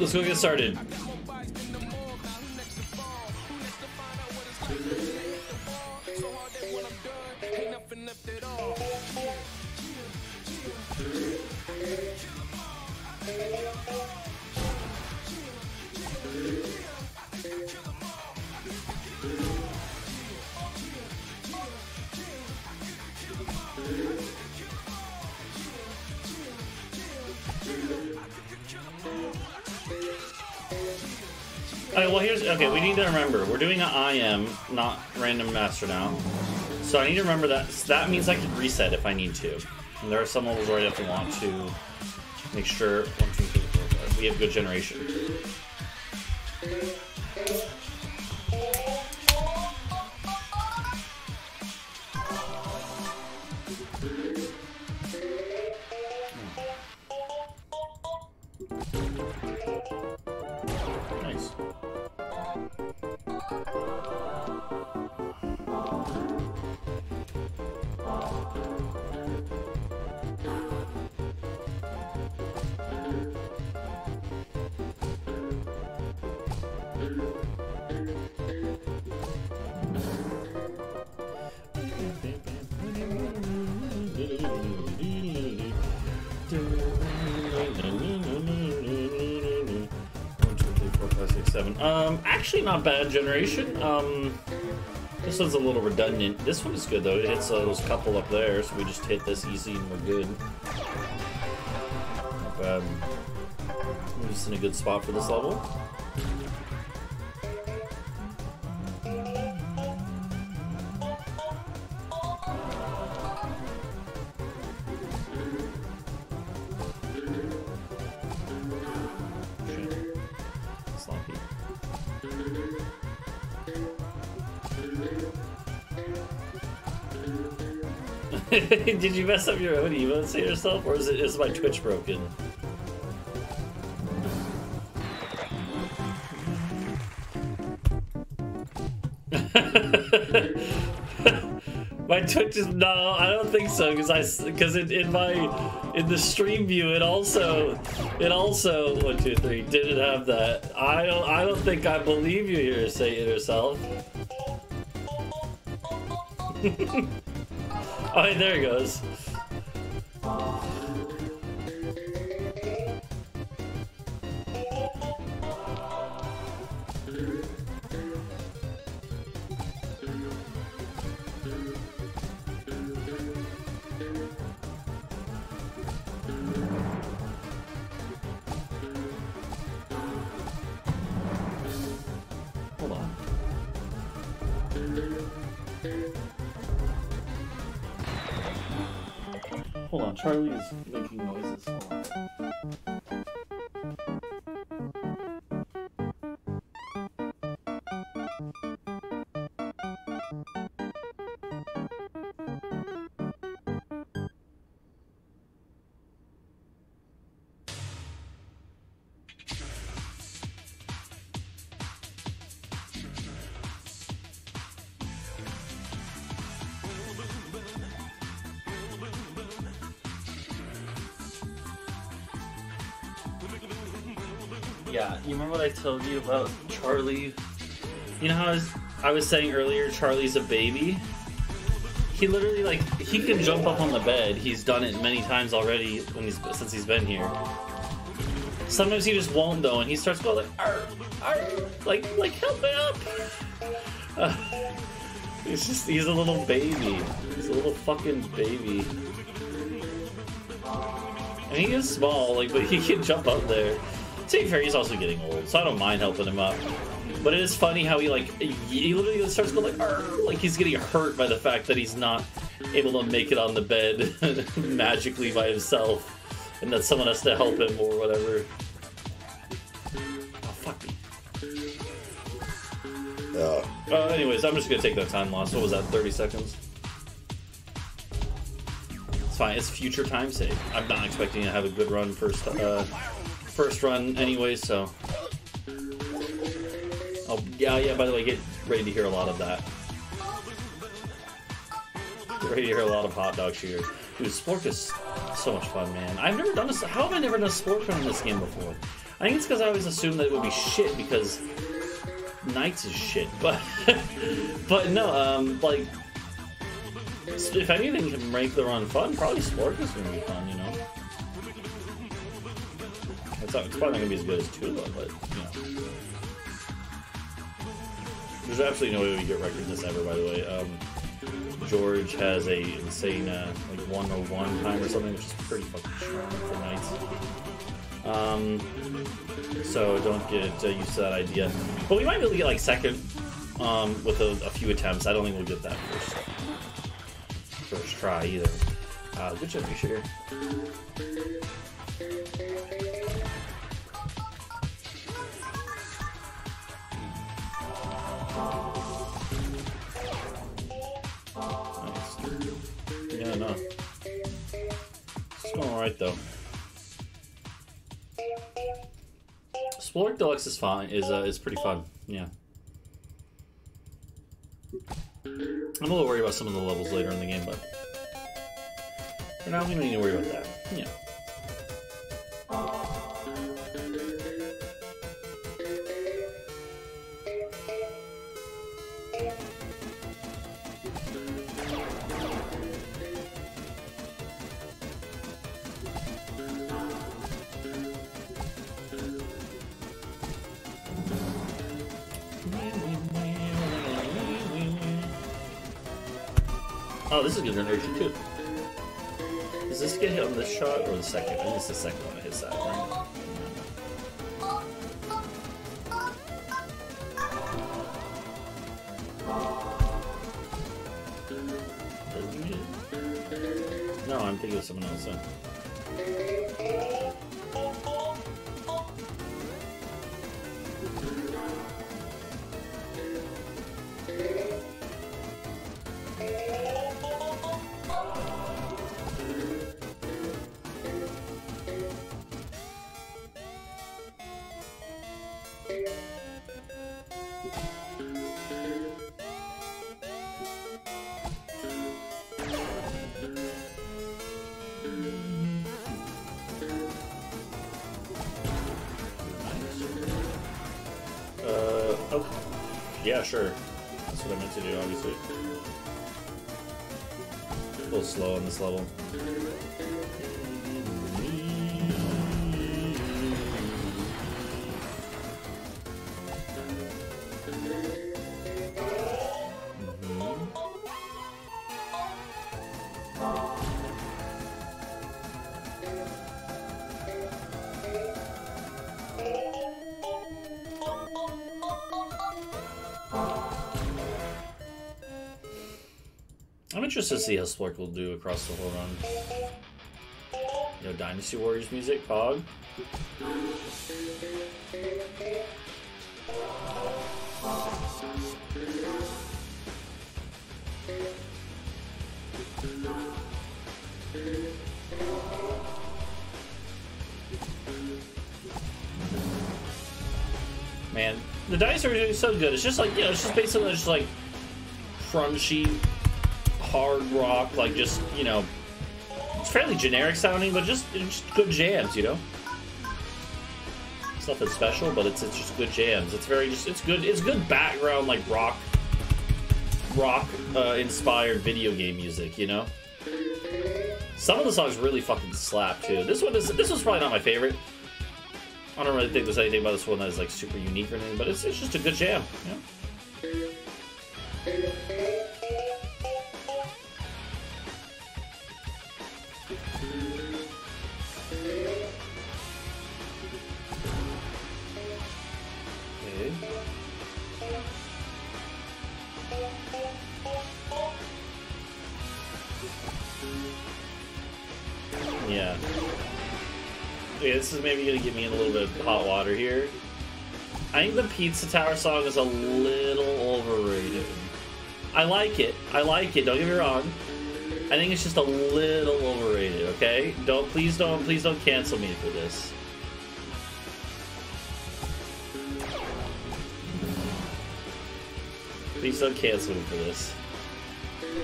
let's go get started. Alright, well here's okay, we need to remember we're doing an IM, not random master now. So I need to remember that that means I can reset if I need to. And there are some levels where I definitely want to make sure one, two, three, four, five, we have good generation. Actually not bad generation. Um, this one's a little redundant. This one is good though. It hits those couple up there, so we just hit this easy and we're good. Bad. We're just in a good spot for this level. Did you mess up your own emotes to yourself, or is it is my Twitch broken? my Twitch is no, I don't think so, because I because in, in my in the stream view it also it also one two three didn't have that. I don't I don't think I believe you here, say it yourself. Oh, there he goes. Told you about Charlie? You know how I was, I was saying earlier Charlie's a baby? He literally like he can jump up on the bed. He's done it many times already when he's since he's been here. Sometimes he just won't though, and he starts going like, Arr, Arr, like like help me up. Uh, he's just he's a little baby. He's a little fucking baby. And he is small, like, but he can jump up there. To be fair, he's also getting old, so I don't mind helping him up. But it is funny how he like he literally starts going like Arr! like he's getting hurt by the fact that he's not able to make it on the bed magically by himself, and that someone has to help him or whatever. Oh fuck me. Uh, Uh, anyways, I'm just gonna take that time loss. What was that? 30 seconds. It's fine. It's future time save. I'm not expecting to have a good run first. Uh, first run anyway. So. Oh yeah, yeah. By the way, get ready to hear a lot of that. Get ready to hear a lot of hot dog shooter. Dude, Splork is so much fun, man. I've never done this. How have I never done a Splork run in this game before? I think it's because I always assumed that it would be shit because Nights is shit. But but no, um, like if anything can make the run fun, probably Splork is gonna be fun. You know, it's, not, it's probably not gonna be as good as Tula, but you know. There's absolutely no way we get record this ever, by the way. Um, George has a insane uh, like 101 time or something, which is pretty fucking strong for Nights. Um, so don't get uh, used to that idea. But we might be able to get like second um, with a, a, few attempts. I don't think we'll get that first first try either. Uh, good job, Yeah, no. It's going alright though. Splork Deluxe is fine. Is uh, is pretty fun. Yeah. I'm a little worried about some of the levels later in the game, but for now we don't need to worry about that. Yeah. Oh, this is good generation too. Does this get hit on the shot or the second? I think it's the second one that hits that, right? No, I'm thinking of someone else. Yeah, slow this interested to see how Splork will do across the whole run. You know, Dynasty Warriors music, Pog. Man, the dice are doing so good. It's just like, you know, it's just basically just like crunchy hard rock, like just you know, it's fairly generic sounding, but just just good jams, you know. It's nothing special, but it's it's just good jams. It's very just it's good it's good background like rock rock uh, inspired video game music, you know. Some of the songs really fucking slap too. This one is this was probably not my favorite. I don't really think there's anything about this one that is like super unique or anything, but it's, it's just a good jam. You know? This is maybe gonna get me in a little bit of hot water here. I think the Pizza Tower song is a little overrated. I like it. I like it. Don't get me wrong. I think it's just a little overrated. Okay? Don't please don't please don't cancel me for this. Please don't cancel me for this.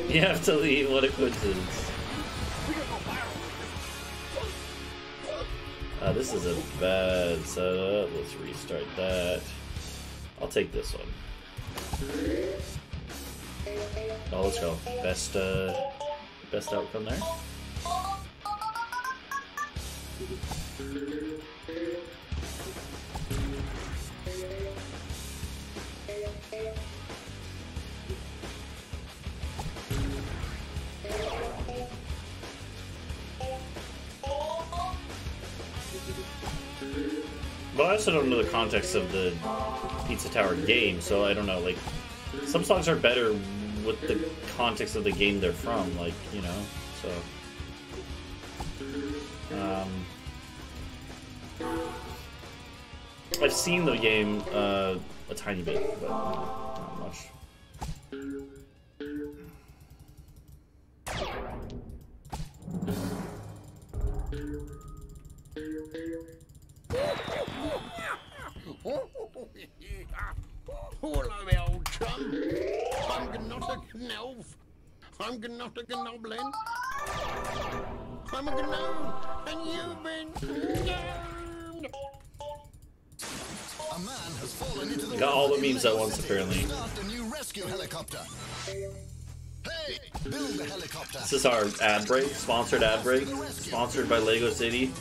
You have to leave. What a coincidence. this is a bad setup. Let's restart that. I'll take this one. Oh, let's go. Best, uh, best outcome there. Well, I also don't know the context of the Pizza Tower game, so I don't know. Like, some songs are better with the context of the game they're from, like, you know, so. Um, I've seen the game uh, a tiny bit, but apparently. Start a new rescue helicopter. Hey, build a helicopter. This is our ad break, sponsored ad break, sponsored by Lego City.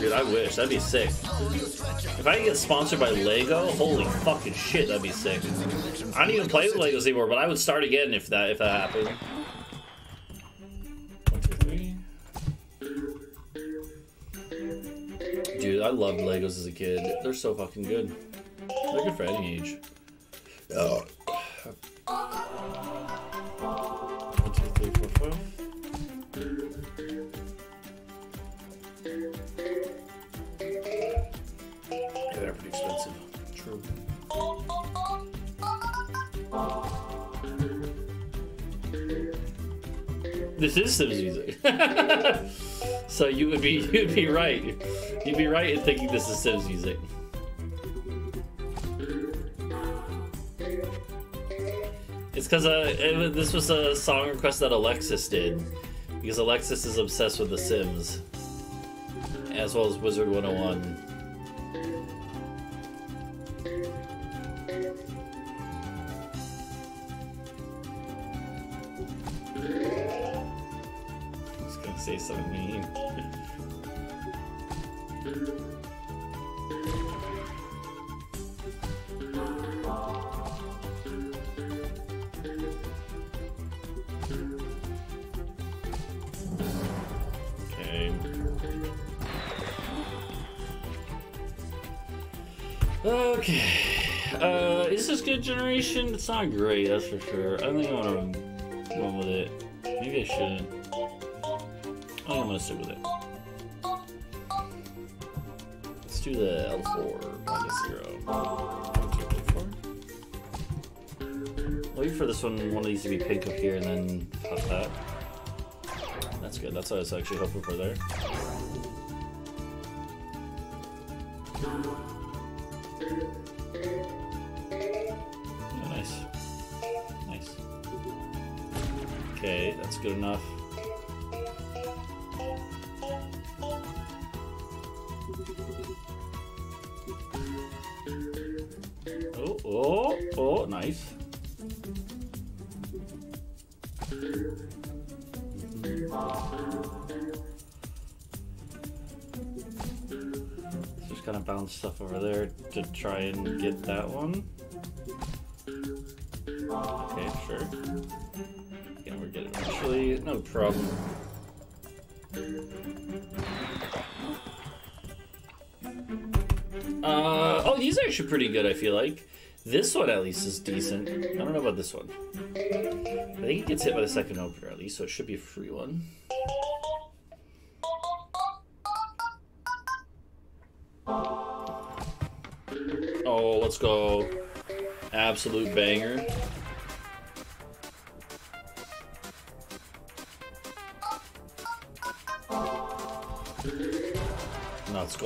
Dude, I wish. That'd be sick. If I get sponsored by Lego, holy fucking shit, that'd be sick. I don't even play with Legos anymore, but I would start again if that if that happened. One, two, three. Dude, I loved Legos as a kid. They're so fucking good. They're good for any age. Oh. One, two, three, four, five. They're pretty expensive. True. This is Sims music. so you would be you'd be right. You'd be right in thinking this is Sims music. Because uh, this was a song request that Alexis did. Because Alexis is obsessed with The Sims. As well as Wizard 101. Generation? It's not great, that's for sure. I don't think I want to run with it. Maybe I shouldn't. I think I'm gonna stick with it. Let's do the L4 minus zero. One, two, three, four. Wait for this one, one of these to be pink up here and then cut that. That's good. That's what I was actually hoping for there. Good enough. Oh, oh, oh, nice. Just kind of bounce stuff over there to try and get that one. Okay, sure. No problem. Uh, oh, these are actually pretty good, I feel like. This one, at least, is decent. I don't know about this one. I think it gets hit by the second opener, at least, so it should be a free one. Oh, let's go. Absolute banger.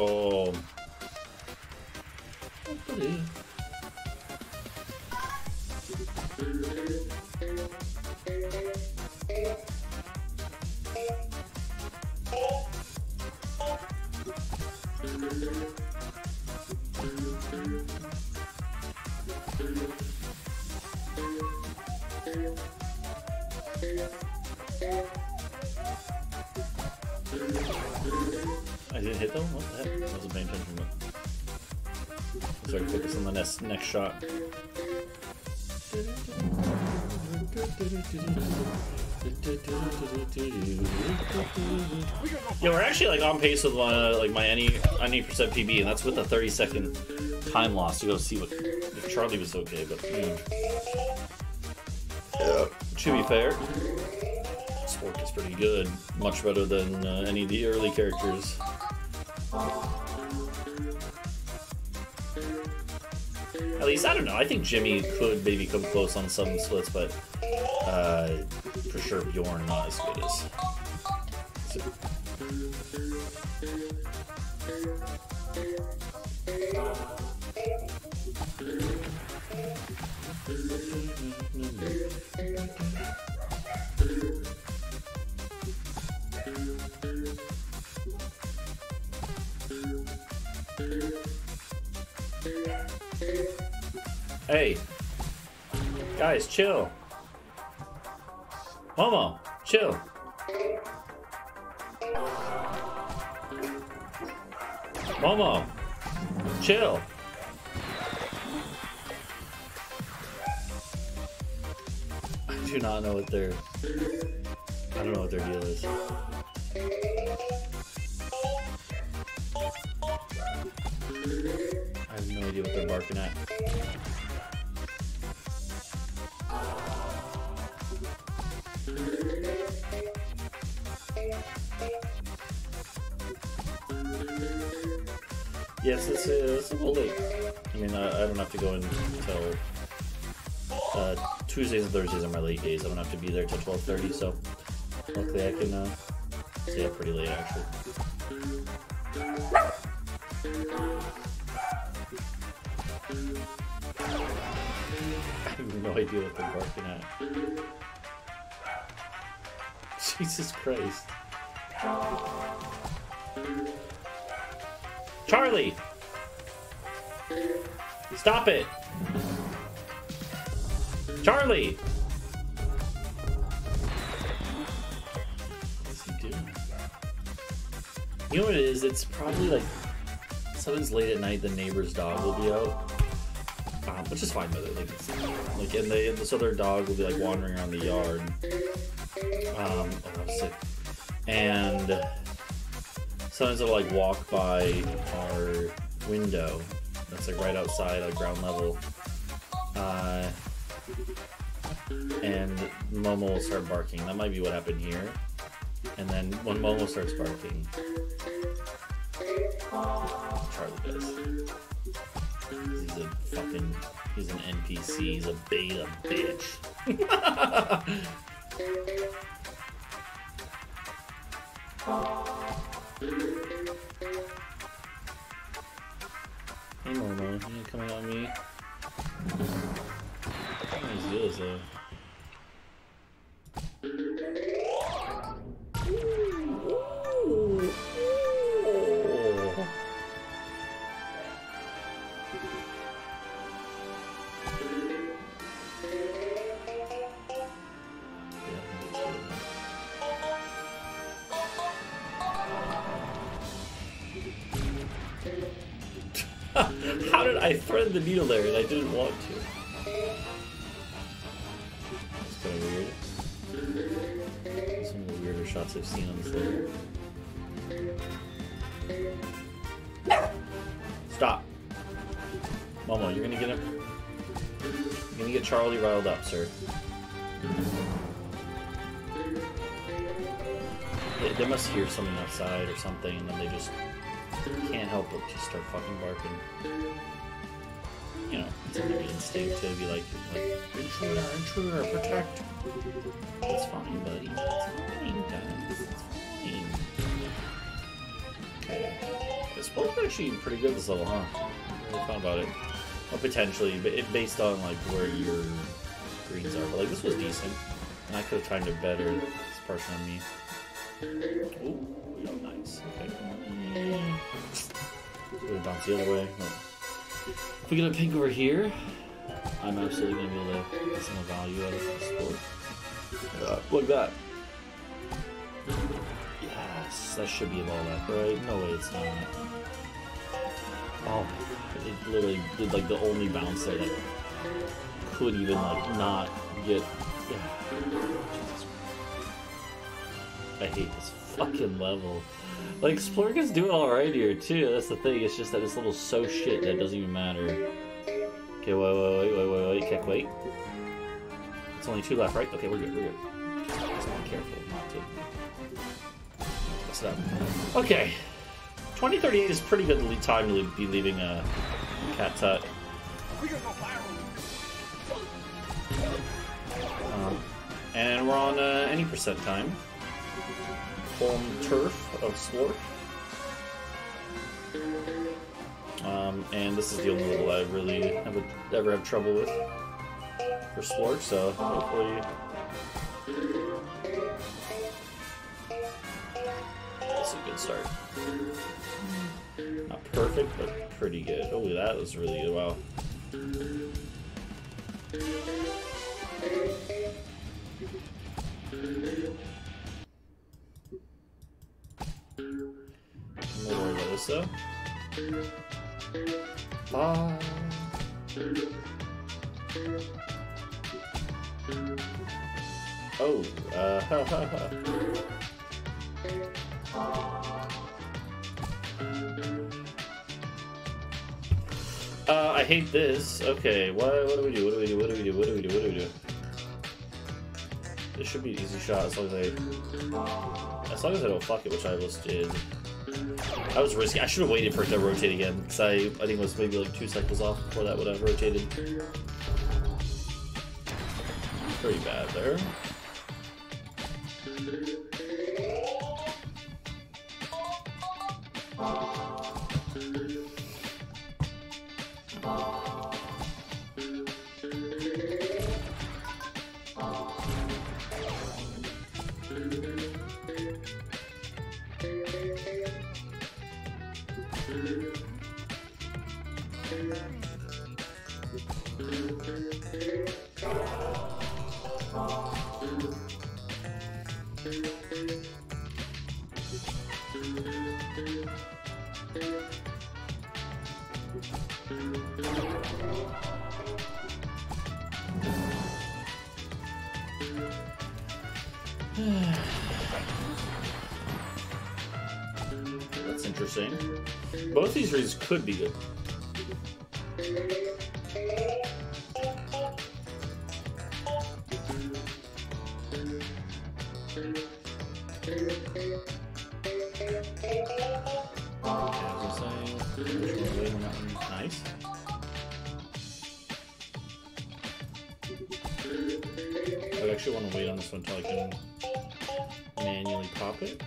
Let's pace with uh, like my any any percent PB, and that's with a 30 second time loss to go see what if Charlie was okay. But yeah. Yeah, to be fair, Splork is pretty good, much better than uh, any of the early characters. At least I don't know. I think Jimmy could maybe come close on some splits, but uh, for sure Bjorn not as good as. Hey, guys, chill. Momo, chill. Momo, chill. I do not know what their. I don't know what their deal is. I have no idea what they're barking at. I don't have to go in until uh, Tuesdays and Thursdays are my late days. I'm gonna have to be there till twelve thirty, so luckily I can uh, stay up pretty late actually. I have no idea what they're barking at. Jesus Christ. Charlie! Stop it! Charlie! What's he doing? You know what it is? It's probably like sometimes late at night the neighbor's dog will be out. Um, which is fine it. Like, like and they this other dog will be like wandering around the yard. Um, oh, and sometimes it'll like walk by our window that's like right outside like ground level. Uh, and Momo will start barking. That might be what happened here. And then when Momo starts barking, Charlie does. He's a fucking. He's an NPC. He's a beta bitch. hey man. you ain't coming at me. What is this, though? Needle there and I didn't want to? Kind of weird. Some of the weirder shots I've seen on this. Stop. Momo, you're gonna get him. You're gonna get Charlie riled up, sir. They, they must hear something outside or something, and then they just can't help but just start fucking barking. Instinct to be like, like intruder, intruder, protect. It's fine, buddy. It's fine, guys. It's fine. Okay. This both actually pretty good this level, huh? Really fun about it. Or potentially, but it based on like where your greens are. But like this was decent, and I could have timed it better. This person on me. Ooh, nice. Okay. We're gonna bounce the other way. No. We get a pink over here, I'm absolutely gonna be able to get some value out of this board. Uh, like that. Yes, that should be a low left, right? No way it's not. Oh, it literally did like the only bounce that could even like not get. Yeah. Jesus. I hate this fucking level. Like Splork is doing alright here too. That's the thing. It's just that it's little so shit that doesn't even matter. Okay, wait, wait, wait, wait, wait, wait, kick, wait. It's only two left, right? Okay, we're good, we're good. Just be careful not to mess up. Okay. 2038 is pretty good time to be leaving a cat tut. Um, and we're on uh, any percent time. Turf of Splork. Um, and this is the only level I really have ever have trouble with for Splork, so hopefully that's a good start. Not perfect, but pretty good. Oh, that was really good. Wow. Not worried about this though. Ah. Oh, uh, ha ha ha. Uh, I hate this. Okay, what, what do we do? What do we do? What do we do? What do we do? What do we do? This should be an easy shot as long as I... As long as I don't fuck it, which I almost did. I was risky. I should have waited for it to rotate again, because I, I think it was maybe like two cycles off before that would have rotated. Pretty bad there. That's interesting. Both these reads could be good. I actually want to wait on this one until I can manually pop it.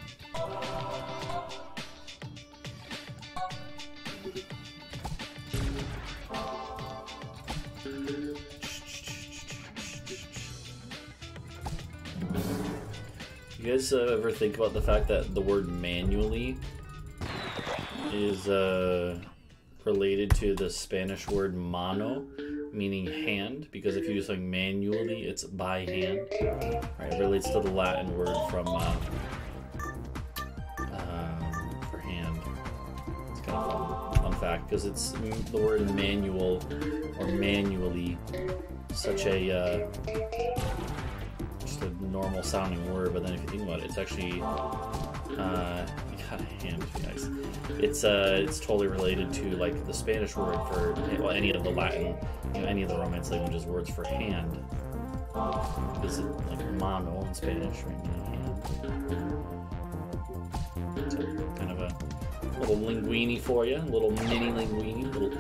Guys uh, ever think about the fact that the word manually is uh, related to the Spanish word mano, meaning hand? Because if you do something manually, it's by hand. Right, it relates to the Latin word from uh, um, for hand. It's kind of fun, fun fact because it's the word manual or manually, such a uh, just a normal sounding word, but then if you think about it, it's actually uh, got hand, guys. It's uh, it's totally related to like the Spanish word for well, any of the Latin, you know, any of the Romance languages words for hand. Is it, like mano in Spanish, right? Hand. Kind of a little linguini for you, a little mini linguini, little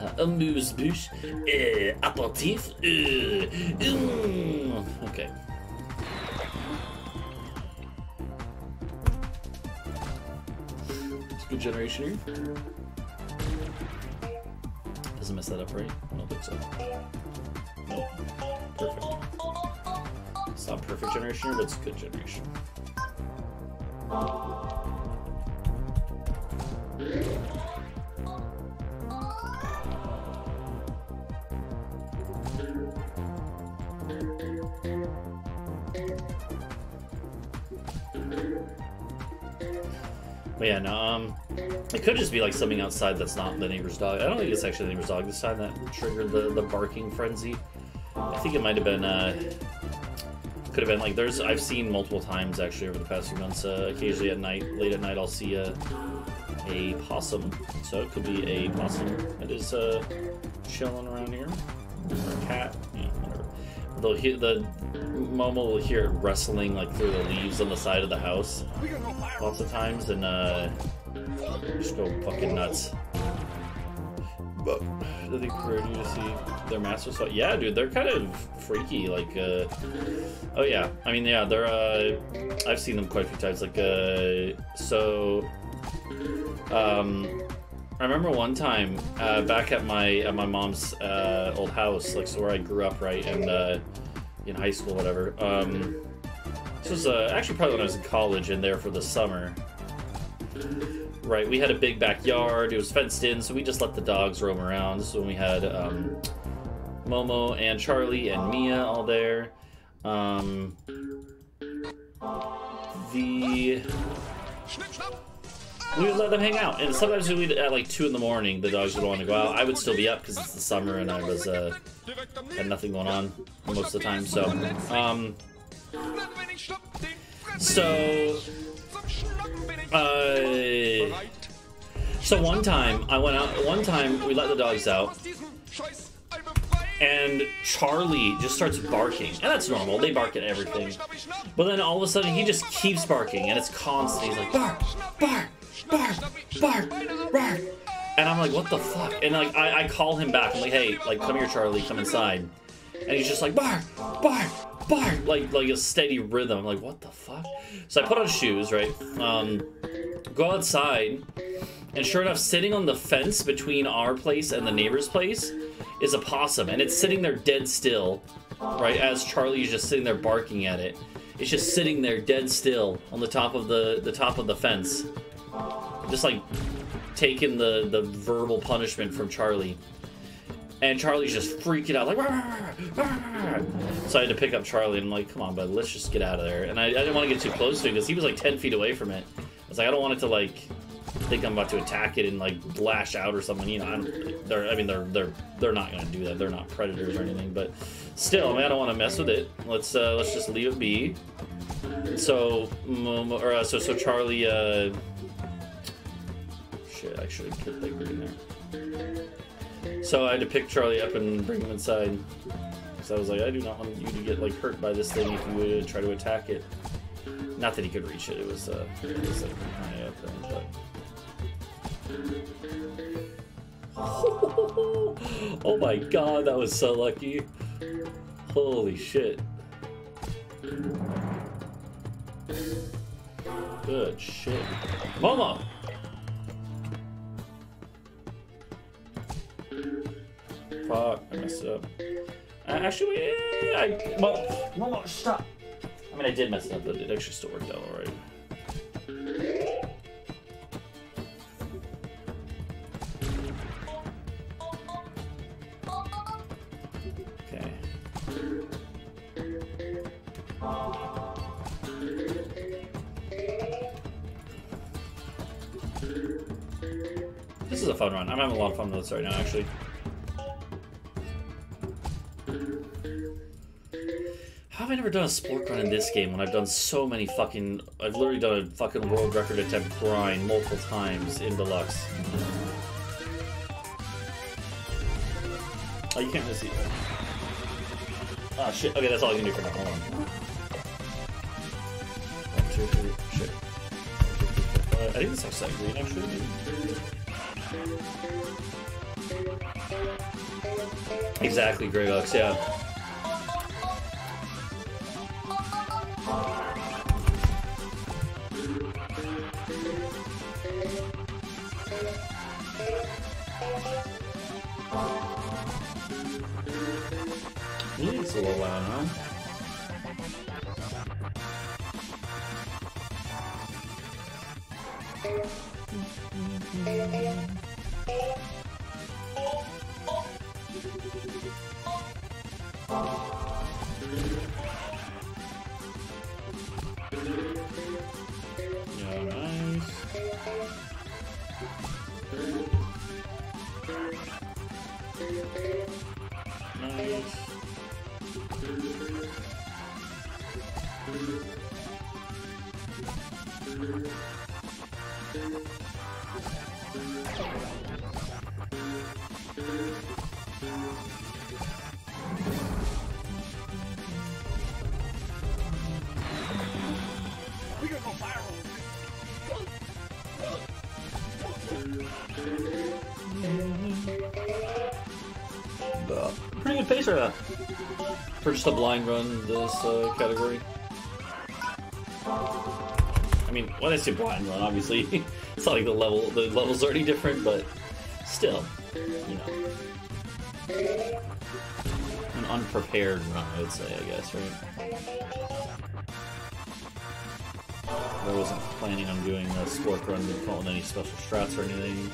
uh, amuse bouche, uh, aperitif. Uh, mm. Okay. Good generation here. Doesn't mess that up, right? I don't think so. No. Perfect. It's not perfect generation but it's good generation. But yeah, no, um, it could just be like something outside that's not the neighbor's dog. I don't think it's actually the neighbor's dog this time that triggered the, the barking frenzy. I think it might have been, uh, could have been like, there's, I've seen multiple times actually over the past few months, uh, occasionally at night, late at night, I'll see a, a possum. So it could be a possum that is, uh, chilling around here. Or a cat, yeah. They'll hear, the Momo will hear it rustling like through the leaves on the side of the house lots of times and uh just go fucking nuts. But do they ready to see their master fight? Yeah, dude, they're kind of freaky. Like, uh, oh yeah, I mean, yeah, they're. Uh, I've seen them quite a few times. Like, uh, so, um, I remember one time uh, back at my at my mom's uh, old house, like so where I grew up, right, and uh, in high school, whatever. Um, this was uh, actually probably when I was in college and there for the summer. Right, we had a big backyard. It was fenced in, so we just let the dogs roam around. This is when we had um, Momo and Charlie and Mia all there. Um, the we would let them hang out, and sometimes we'd at like two in the morning. The dogs would want to go out. I would still be up because it's the summer and I was uh, had nothing going on most of the time. So, um, so, uh, so one time I went out. One time we let the dogs out, and Charlie just starts barking, and that's normal. They bark at everything, but then all of a sudden he just keeps barking, and it's constant. He's like bark, bark, bark, bark, bark, and I'm like, what the fuck? And like I, I call him back. I'm like, hey, like come here, Charlie, come inside. And he's just like bark, bark, bark, like like a steady rhythm. I'm like, what the fuck? So I put on shoes, right? Um, go outside, and sure enough, sitting on the fence between our place and the neighbor's place is a possum, and it's sitting there dead still, right? As Charlie's just sitting there barking at it. It's just sitting there dead still on the top of the the top of the fence, just like taking the the verbal punishment from Charlie. And Charlie's just freaking out, like, "Rah, rah, rah, rah." so I had to pick up Charlie and I'm like, come on, bud, let's just get out of there. And I, I didn't want to get too close to it because he was like 10 feet away from it. I was like, I don't want it to like think I'm about to attack it and like lash out or something. You know, I'm, they're, I mean, they're they're they're not gonna do that. They're not predators or anything. But still, I mean, I don't want to mess with it. Let's uh, let's just leave it be. So, or, uh, so so Charlie. Uh, shit, I should have kept that green there. So I had to pick Charlie up and bring him inside. So I was like, I do not want you to get like hurt by this thing if you would try to attack it. Not that he could reach it. It was uh, it was like high up there, but. oh my god, that was so lucky. Holy shit. Good shit. Momo! Fuck, I messed up. Actually, yeah, I. Well, Momo, stop! I mean, I did mess it up, but it actually still worked out alright. Okay. This is a fun run. I'm having a lot of fun with this right now, actually. How have I never done a Splork run in this game when I've done so many fucking... I've literally done a fucking world record attempt grind multiple times in Deluxe. Oh, you can't really see. Oh, shit. Okay, that's all I can do for now. Hold on. One, two, three. Shit. Uh, I think this looks like green, actually. Exactly, Greylux, yeah. It's a little loud, huh? Nice. For just a blind run this uh, category. I mean, when I say blind run, obviously it's not like the level the level's are already different, but still, you know. An unprepared run, I would say, I guess, right? I wasn't planning on doing a Splork run with any special strats or anything.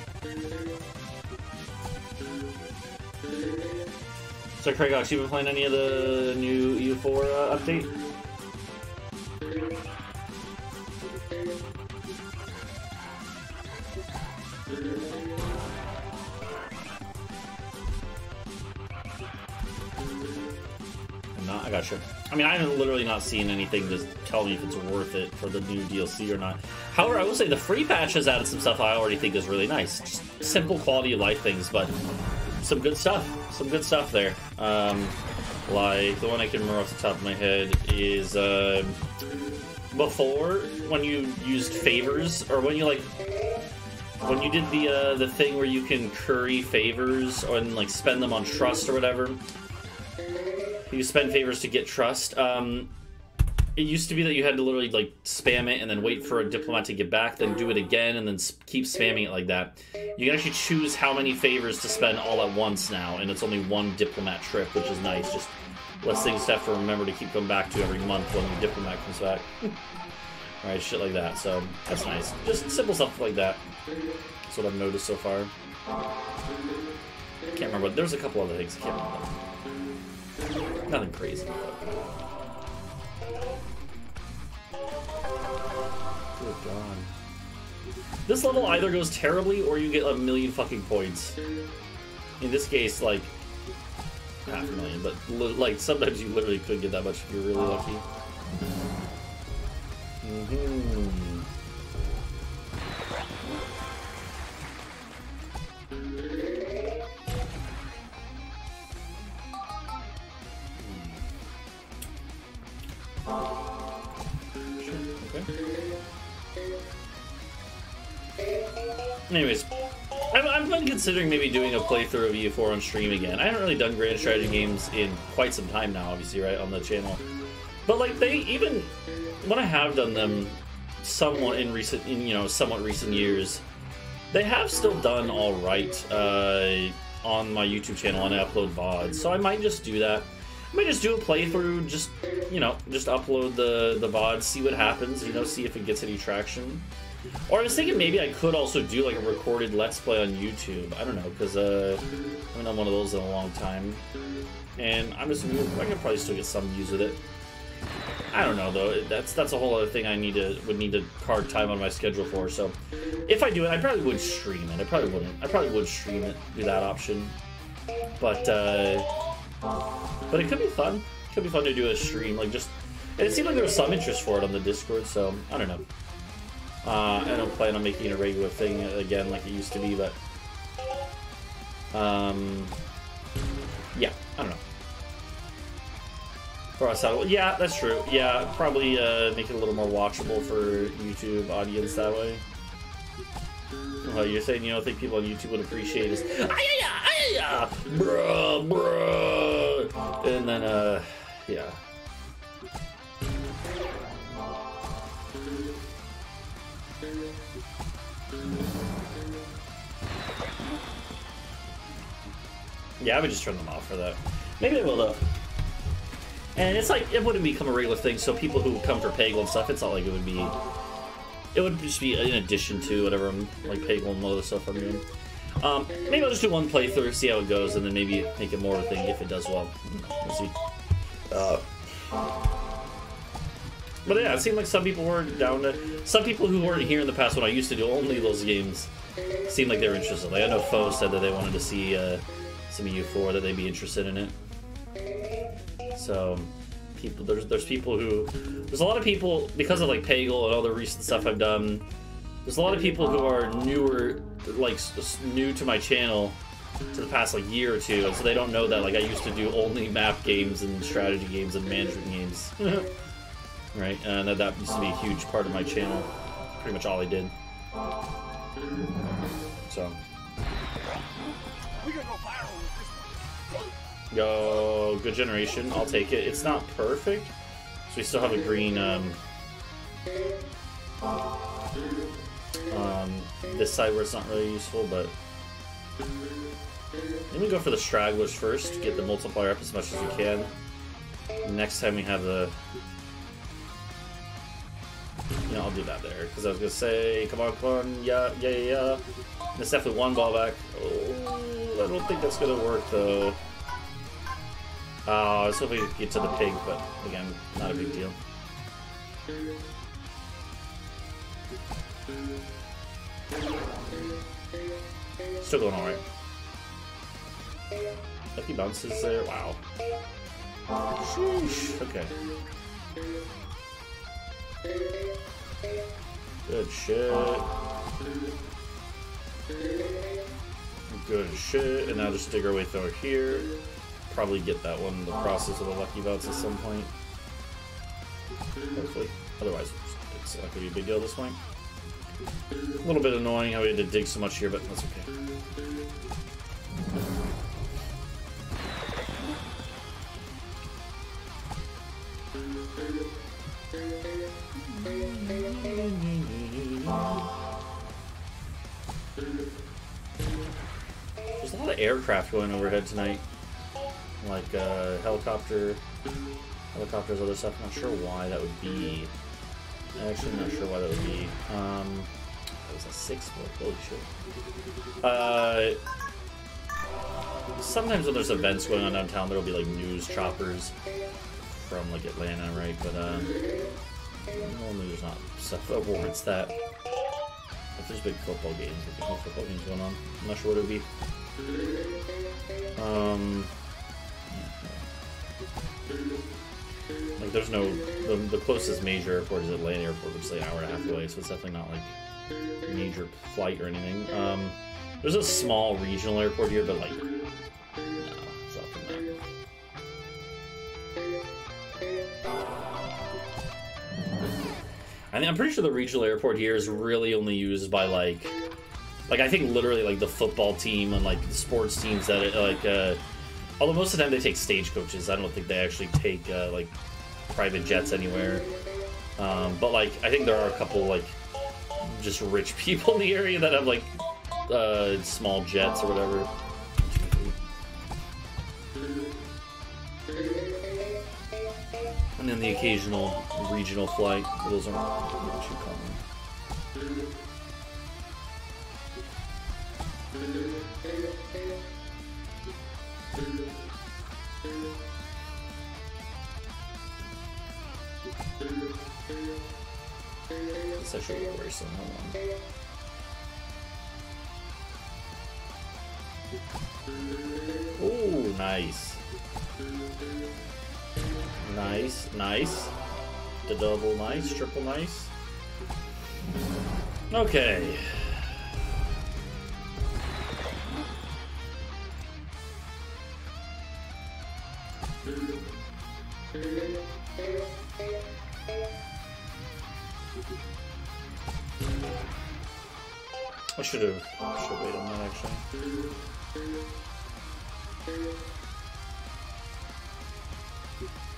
So, Craig Ox, you been playing any of the new EU4 uh, update? I'm not. I got gotcha. I mean, I'm literally not seeing anything to tell me if it's worth it for the new DLC or not. However, I will say the free patch has added some stuff I already think is really nice. Just simple quality of life things, but some good stuff. Some good stuff there. Um, like the one I can remember off the top of my head is uh, before when you used favors or when you like when you did the uh, the thing where you can curry favors and like spend them on trust or whatever. You spend favors to get trust. Um, it used to be that you had to literally like spam it and then wait for a diplomat to get back, then do it again, and then keep spamming it like that. You can actually choose how many favors to spend all at once now, and it's only one diplomat trip, which is nice. Just less things to have to remember to keep coming back to every month when the diplomat comes back. right, shit like that. So that's nice. Just simple stuff like that. That's what I've noticed so far. Can't remember. There's a couple other things can't remember. Nothing crazy. Good God. This level either goes terribly or you get a million fucking points. In this case, like half a million, but like sometimes you literally could get that much if you're really lucky. hmm Anyways, I've, I've been considering maybe doing a playthrough of EU4 on stream again. I haven't really done grand strategy games in quite some time now, obviously, right, on the channel. But like they even when I have done them somewhat in recent, in you know, somewhat recent years, they have still done all right uh, on my YouTube channel, and I upload VODs. So I might just do that. I might just do a playthrough, just you know, just upload the the VOD, see what happens, you know, see if it gets any traction. Or I was thinking maybe I could also do like a recorded Let's Play on YouTube. I don't know, because uh, I haven't done one of those in a long time, and I'm just I can probably still get some views with it. I don't know though. That's that's a whole other thing I need to would need to carve time on my schedule for. So if I do it, I probably would stream it. I probably wouldn't. I probably would stream it, do that option. But uh, but it could be fun. It Could be fun to do a stream, like just. And it seemed like there was some interest for it on the Discord, so I don't know. Uh, I don't plan on making it a regular thing again like it used to be, but um, yeah, I don't know. For us, yeah, that's true. Yeah, probably uh, make it a little more watchable for YouTube audience that way. Well, you're saying you don't think people on YouTube would appreciate? Ay-ya-ya, ay-ya-ya, bruh, bruh, and then uh, yeah. Yeah, I would just turn them off for that. Maybe they will though. And it's like it wouldn't become a regular thing. So people who come for Peggle and stuff, it's not like it would be. It would just be in addition to whatever I'm like Peggle and other stuff I'm doing. Um, maybe I'll just do one playthrough, see how it goes, and then maybe make it more of a thing if it does well. We'll see. Uh, but yeah, it seemed like some people were down to. Some people who weren't here in the past when I used to do only those games seemed like they were interested. Like I know Foe said that they wanted to see uh, some EU4 that they'd be interested in it. So people there's there's people who there's a lot of people because of like Peggle and all the recent stuff I've done. There's a lot of people who are newer, like s- s- new to my channel, to the past like year or two, and so they don't know that like I used to do only map games and strategy games and management games, right? And that that used to be a huge part of my channel. Pretty much all I did. So. Yo, good generation. I'll take it. It's not perfect, so we still have a green. Um, um, this side where it's not really useful, but let me go for the stragglers first. Get the multiplier up as much as we can. Next time we have the. You know, I'll do that there because I was gonna say, come on, come on, yeah, yeah, yeah. yeah. That's definitely one ball back. Oh, I don't think that's gonna work though. Uh, I was hoping to get to the pig, but again, not a big deal. Still going alright. Lucky bounces there. Wow. Sheesh. Okay. Good shit. Good shit. And now just dig our way through here. Probably get that one in the process of the lucky bounce at some point. Hopefully. Otherwise, it's not going to be a big deal this point. A little bit annoying how we had to dig so much here, but that's okay. There's a lot of aircraft going overhead tonight. Like uh, helicopter, helicopters, other stuff. I'm Not sure why that would be. Actually, not sure why that would be. Um, that was a six foot. Holy shit. Uh, sometimes when there's events going on downtown, there'll be like news choppers from like Atlanta, right? But uh, normally there's not stuff that warrants that. If there's big football games, if there's no football games going on, I'm not sure what it would be. Um, like there's no the, the closest major airport is Atlanta Airport, which is like an hour and a half away, so it's definitely not like major flight or anything. Um, there's a small regional airport here, but like no, it's there. I think I'm pretty sure the regional airport here is really only used by like, like I think literally like the football team and like the sports teams that like. Uh, although most of the time they take stagecoaches, I don't think they actually take uh, like private jets anywhere. Um, but like I think there are a couple like just rich people in the area that have like uh, small jets or whatever. And then the occasional regional flight. Those aren't too common. This actually be worrisome. Hold on. Ooh, nice. Nice, nice. The double nice, triple nice. Okay.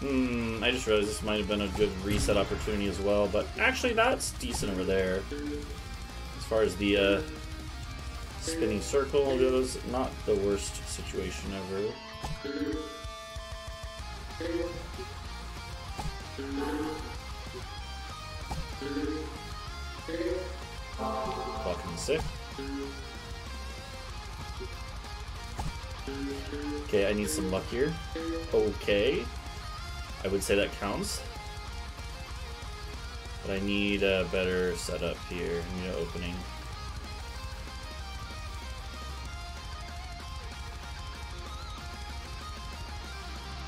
Hmm, I just realized this might have been a good reset opportunity as well, but actually that's decent over there. As far as the uh, spinning circle goes, not the worst situation ever. Fucking sick. Okay, I need some luck here. Okay. I would say that counts. But I need a better setup here. I need an opening.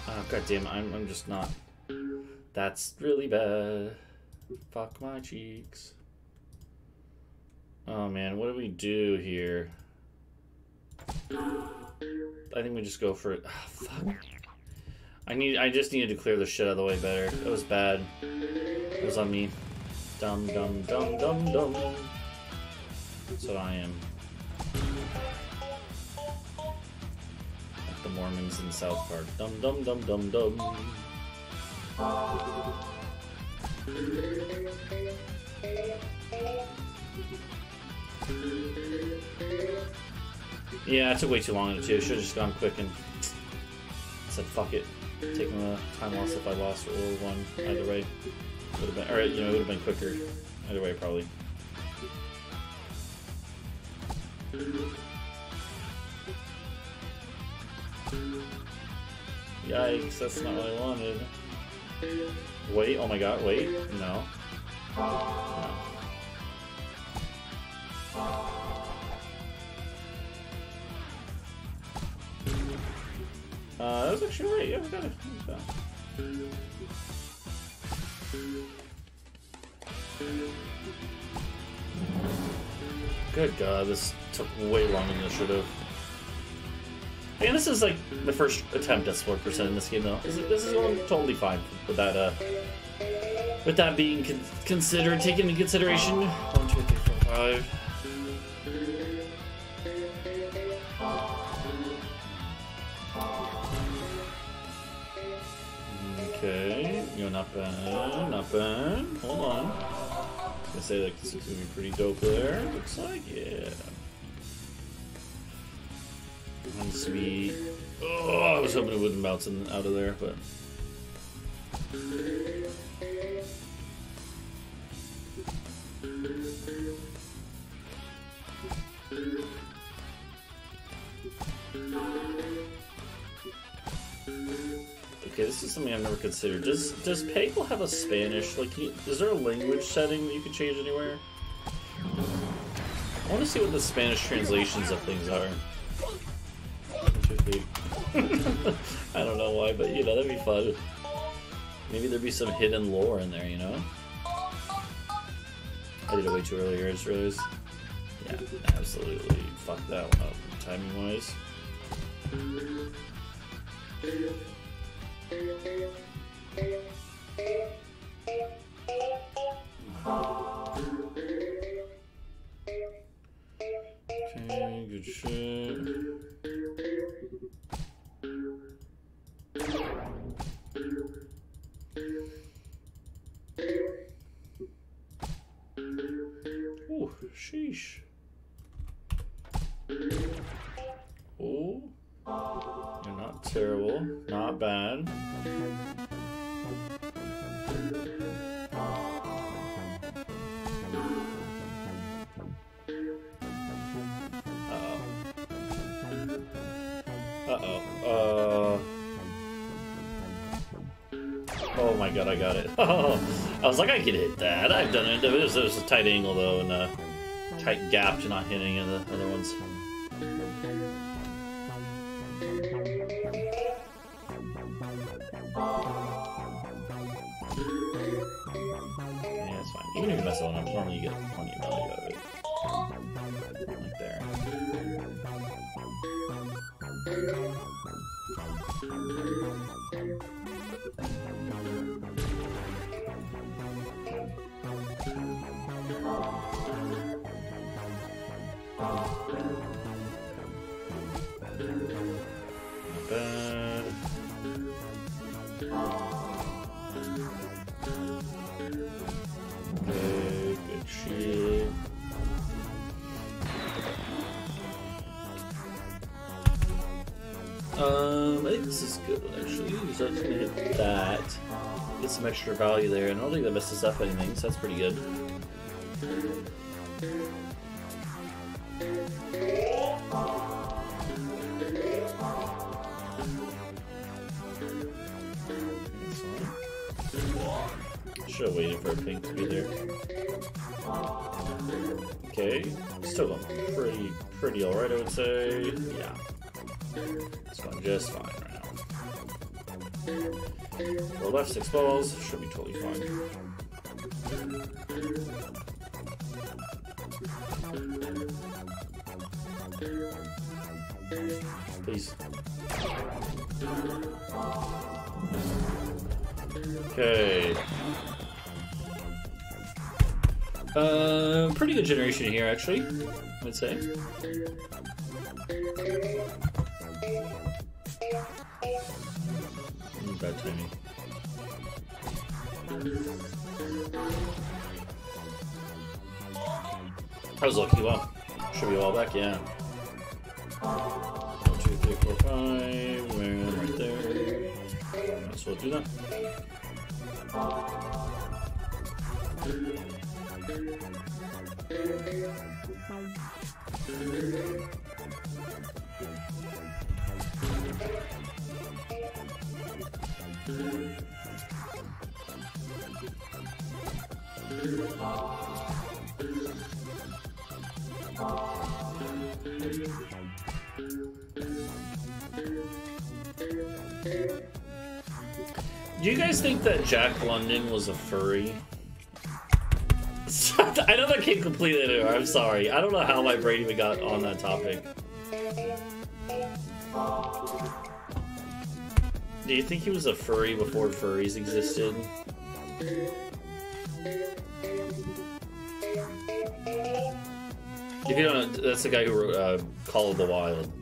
Ah, oh, God damn it. I'm, I'm just not. That's really bad. Fuck my cheeks. Oh man, what do we do here? I think we just go for it. Oh, fuck. I need. I just needed to clear the shit out of the way better. It was bad. It was on me. Dum dum dum dum dum. That's what I am. Like the Mormons in South Park. Dum dum dum dum dum. Yeah, it took way too long too. Should have just gone quick and said fuck it. Taking the time loss if I lost or won. Either way, would have been. Or you know, it would have been quicker. Either way, probably. Yikes! That's not what I wanted. Wait. Oh my god. Wait. No. No. Uh, that was actually right. Yeah, we got it. Good God, this took way longer than it should have. And this is like the first attempt at Splork percent in this game, though. This is, this is going totally fine with that. Uh, with that being con considered, taken into consideration. One, two, three, four, five. You're not. Hold on. I gonna say like this is gonna be pretty dope there. Looks like yeah. One sweet. Oh, I was hoping it wouldn't bounce in, out of there, but. Something I've never considered. Does does Peggle have a Spanish? Like, you- is there a language setting that you can change anywhere? I want to see what the Spanish translations of things are. I don't know why, but you know that'd be fun. Maybe there'd be some hidden lore in there, you know? I did it way too early. I just realized. Yeah, absolutely. Fuck that one up, timing wise. Okay, good shit. Ooh, sheesh. Oh, terrible, not bad. Uh-oh. Uh... Oh my god, I got it. Oh, I was like, I can hit that. I've done it. It was, it was a tight angle, though, and a tight gap to not hit any of the other ones. Some extra value there, and I don't think that messes up anything, so that's pretty good. Should have waited for a pink to be there. Okay, still going pretty, pretty alright, I would say. Yeah, it's going just fine right Four left, six balls. Should be totally fine. Please. Okay. Uh, pretty good generation here, actually. I'd say. Bad timing. I was lucky. Wow. Should be all back. Yeah. One, two, three, four, five. Wham, right there. Might as well do that. Do you guys think that Jack London was a furry? I know that came completely new. I'm sorry. I don't know how my brain even got on that topic. Do you think he was a furry before furries existed? If you don't know, that's the guy who wrote uh, Call of the Wild,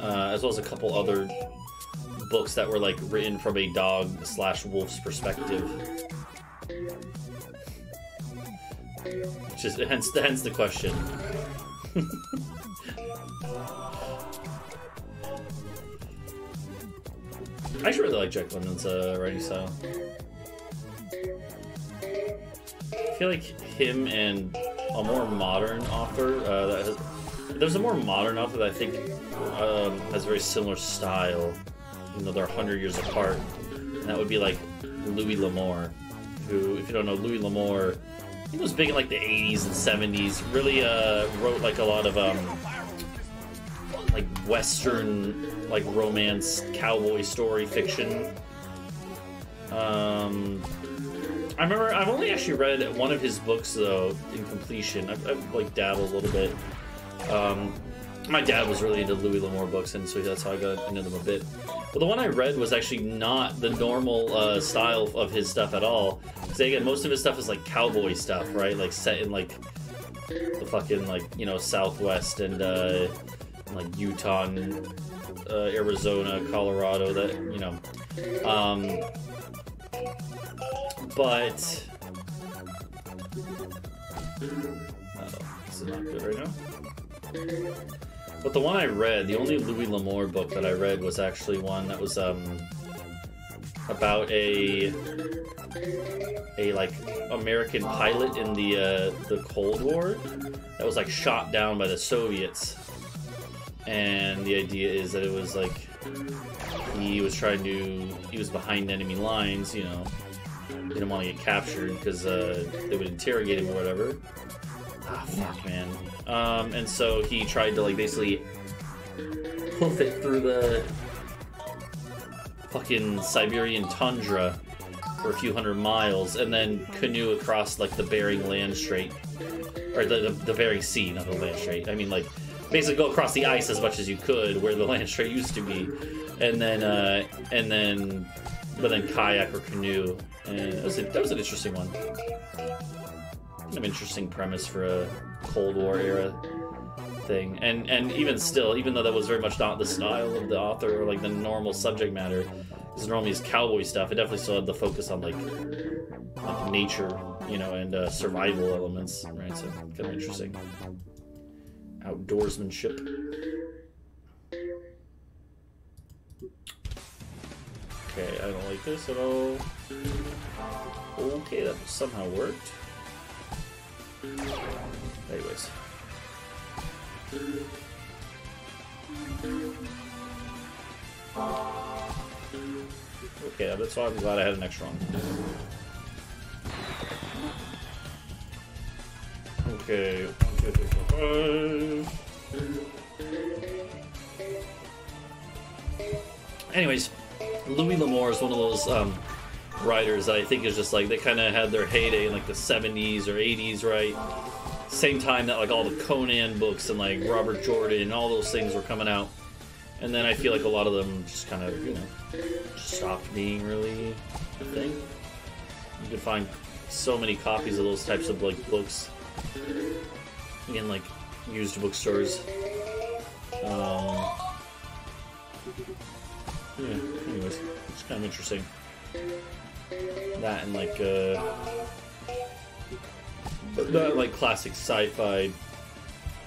uh, as well as a couple other books that were like written from a dog slash wolf's perspective. Just hence, hence the question. I actually really like Jack London's uh, writing style. I feel like him and a more modern author uh, that has, there's a more modern author that I think um, has a very similar style, even though they're hundred years apart, and that would be like Louis L'Amour, who, if you don't know, Louis L'Amour, he was big in like the 80s and 70s. Really uh, wrote like a lot of um, like western, like romance, cowboy story fiction. Um, I remember I've only actually read one of his books though in completion. I've, I've like dabbled a little bit. Um, my dad was really into Louis L'Amour books, and so that's how I got into them a bit. But the one I read was actually not the normal uh, style of his stuff at all. Because again, most of his stuff is like cowboy stuff, right? Like set in like the fucking like you know Southwest and uh, like Utah and uh, Arizona, Colorado. That you know. Um, but this is not good right now. But the one I read, the only Louis L'Amour book that I read was actually one that was um about a a like American pilot in the uh, the Cold War that was like shot down by the Soviets, and the idea is that it was like he was trying to he was behind enemy lines, you know, didn't want to get captured because uh, they would interrogate him or whatever. Ah, fuck, man. Um, and so he tried to like basically hoof it through the fucking Siberian tundra for a few hundred miles, and then canoe across like the Bering Land Strait, or the the, the Bering Sea, not the Land Strait. I mean, like basically go across the ice as much as you could where the Land Strait used to be, and then uh, and then but then kayak or canoe, and that was a, that was an interesting one. Kind of interesting premise for a Cold War era thing, and and even still, even though that was very much not the style of the author or like the normal subject matter, because normally it's cowboy stuff. It definitely still had the focus on like, like nature, you know, and uh, survival elements, right? So kind of interesting. Outdoorsmanship. Okay, I don't like this at all. Okay, that somehow worked. Anyways. Okay, that's why I'm glad I had an extra one. Okay, one, two, three, four, five. Anyways, Louis L'Amour is one of those um, writers I think is just like they kind of had their heyday in like the 70s or 80s, right? Same time that like all the Conan books and like Robert Jordan and all those things were coming out. And then I feel like a lot of them just kind of, you know, stopped being really a thing. You can find so many copies of those types of like books in like used bookstores. Um, yeah, anyways, it's kind of interesting. That and like uh that like classic sci-fi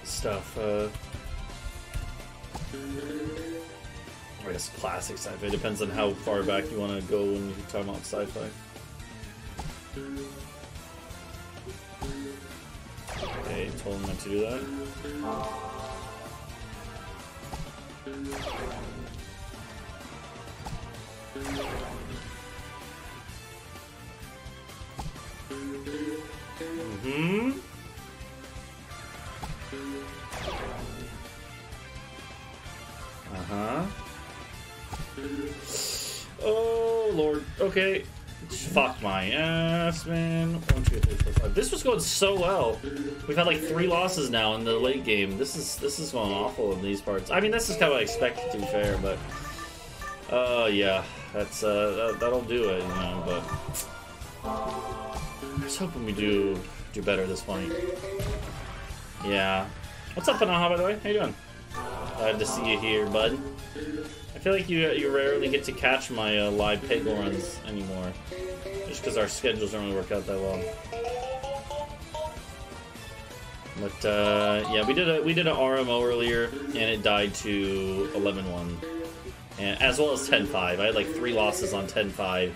stuff, uh I guess classic sci-fi depends on how far back you want to go when you're talking about sci-fi. Okay, told him not to do that. Mm-hmm. Uh huh. Oh lord. Okay. Fuck my ass, man. One, two, three, four, five. This was going so well. We've had like three losses now in the late game. This is this is going awful in these parts. I mean, this is kind of expected to be fair, but uh, yeah, that's uh, that, that'll do it, you know. But I was hoping we do do better this point. Yeah. What's up, Panaha, by the way? How you doing? Glad to see you here, bud. I feel like you you rarely get to catch my uh, live Peggle runs anymore, just because our schedules don't really work out that well. But uh, yeah, we did a we did an RMO earlier, and it died to 11-1, and as well as 10-5. I had like three losses on 10-5.